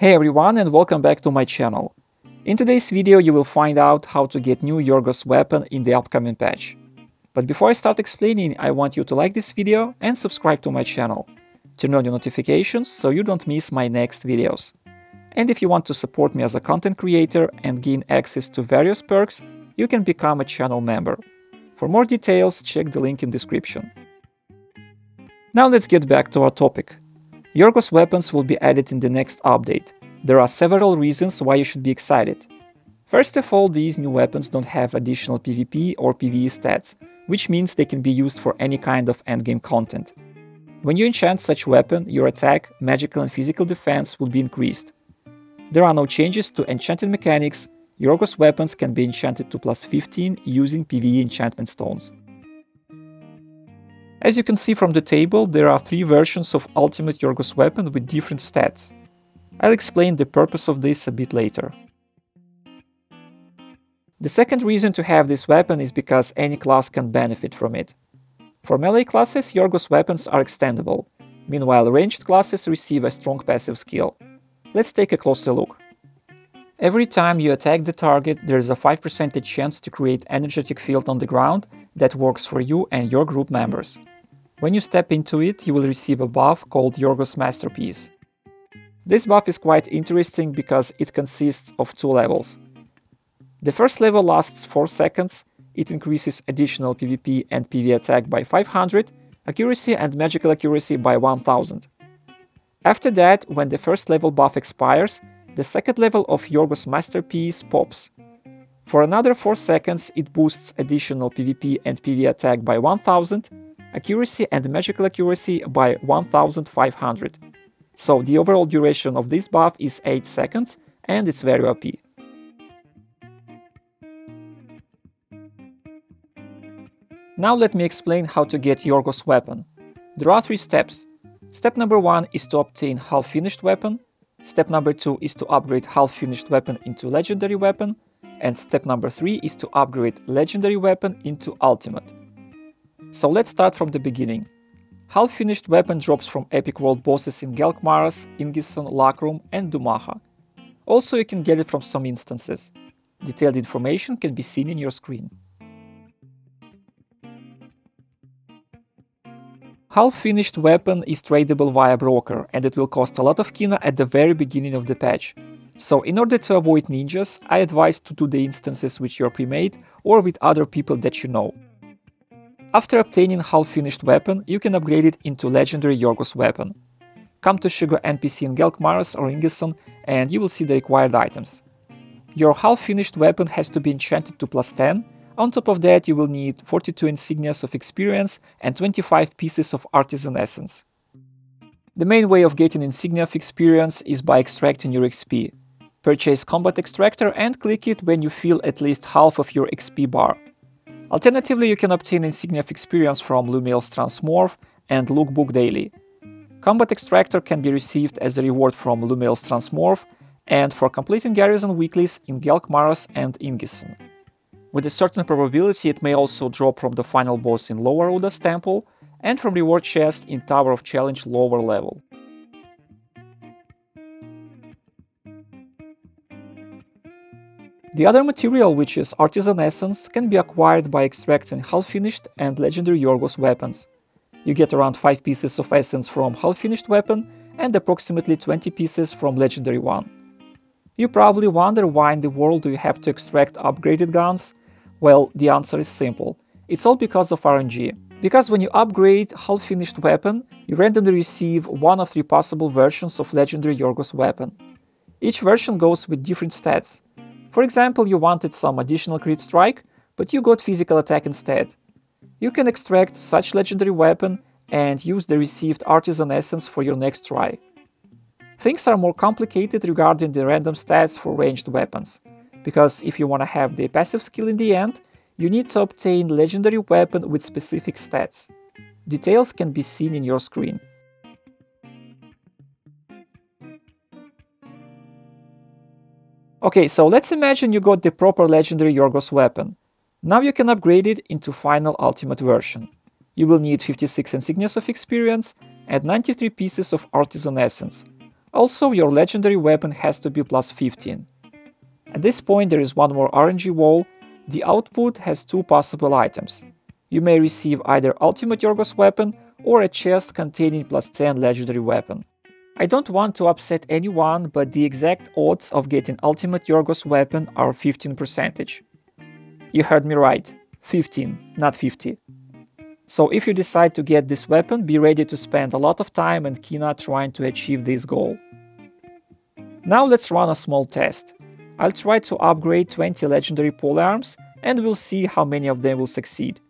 Hey everyone and welcome back to my channel. In today's video you will find out how to get new Yorgos weapon in the upcoming patch. But before I start explaining, I want you to like this video and subscribe to my channel. Turn on your notifications so you don't miss my next videos. And if you want to support me as a content creator and gain access to various perks, you can become a channel member. For more details, check the link in description. Now let's get back to our topic. Yorgos weapons will be added in the next update. There are several reasons why you should be excited. First of all, these new weapons don't have additional PvP or PvE stats, which means they can be used for any kind of endgame content. When you enchant such weapon, your attack, magical and physical defense will be increased. There are no changes to enchanted mechanics, Yorgos weapons can be enchanted to plus 15 using PvE enchantment stones. As you can see from the table, there are three versions of Ultimate Yorgos weapon with different stats. I'll explain the purpose of this a bit later. The second reason to have this weapon is because any class can benefit from it. For melee classes, Yorgos weapons are extendable, meanwhile ranged classes receive a strong passive skill. Let's take a closer look. Every time you attack the target, there is a 5% chance to create energetic field on the ground that works for you and your group members. When you step into it, you will receive a buff called Yorgos Masterpiece. This buff is quite interesting because it consists of two levels. The first level lasts 4 seconds, it increases additional PvP and PvE attack by 500, accuracy and magical accuracy by 1000. After that, when the first level buff expires, the second level of Yorgos Masterpiece pops. For another 4 seconds it boosts additional PvP and PvE attack by 1000, accuracy and magical accuracy by 1500. So the overall duration of this buff is 8 seconds and it's very OP. Now let me explain how to get Yorgos weapon. There are three steps. Step number 1 is to obtain half-finished weapon, Step number 2 is to upgrade half-finished weapon into legendary weapon, and step number 3 is to upgrade legendary weapon into ultimate. So let's start from the beginning. Half-finished weapon drops from epic world bosses in Gelkmaros, Inggison, Lakrum and Dumaha. Also you can get it from some instances. Detailed information can be seen in your screen. Half-finished weapon is tradable via broker, and it will cost a lot of kina at the very beginning of the patch. So in order to avoid ninjas, I advise to do the instances with your pre-made or with other people that you know. After obtaining half-finished weapon, you can upgrade it into legendary Yorgos weapon. Come to Sugar NPC in Gelkmaros or Inggison and you will see the required items. Your half-finished weapon has to be enchanted to plus 10, on top of that, you will need 42 insignias of experience and 25 pieces of artisan essence. The main way of getting insignia of experience is by extracting your XP. Purchase Combat Extractor and click it when you fill at least half of your XP bar. Alternatively, you can obtain insignia of experience from Lumiel's Transmorph and Lookbook Daily. Combat Extractor can be received as a reward from Lumiel's Transmorph and for completing Garrison weeklies in Gelkmaros and Inggison. With a certain probability it may also drop from the final boss in Lower Udas temple and from reward chest in Tower of Challenge lower level. The other material, which is Artisan Essence, can be acquired by extracting half-finished and legendary Yorgos weapons. You get around 5 pieces of essence from half-finished weapon and approximately 20 pieces from legendary one. You probably wonder why in the world do you have to extract upgraded guns well, the answer is simple. It's all because of RNG. Because when you upgrade half-finished weapon, you randomly receive one of three possible versions of legendary Yorgos weapon. Each version goes with different stats. For example, you wanted some additional crit strike, but you got physical attack instead. You can extract such legendary weapon and use the received artisan essence for your next try. Things are more complicated regarding the random stats for ranged weapons because if you want to have the passive skill in the end, you need to obtain legendary weapon with specific stats. Details can be seen in your screen. Okay, so let's imagine you got the proper legendary Yorgos weapon. Now you can upgrade it into final ultimate version. You will need 56 insignias of experience and 93 pieces of artisan essence. Also, your legendary weapon has to be plus 15. At this point there is one more RNG wall. The output has two possible items. You may receive either Ultimate Yorgos weapon or a chest containing plus 10 legendary weapon. I don't want to upset anyone, but the exact odds of getting Ultimate Yorgos weapon are 15%. You heard me right, 15, not 50. So if you decide to get this weapon, be ready to spend a lot of time and Kina trying to achieve this goal. Now let's run a small test. I'll try to upgrade 20 legendary polearms and we'll see how many of them will succeed.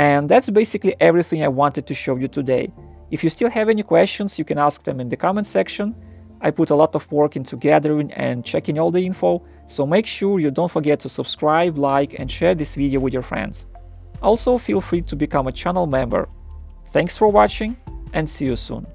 And that's basically everything I wanted to show you today. If you still have any questions, you can ask them in the comment section. I put a lot of work into gathering and checking all the info, so make sure you don't forget to subscribe, like and share this video with your friends. Also feel free to become a channel member. Thanks for watching and see you soon.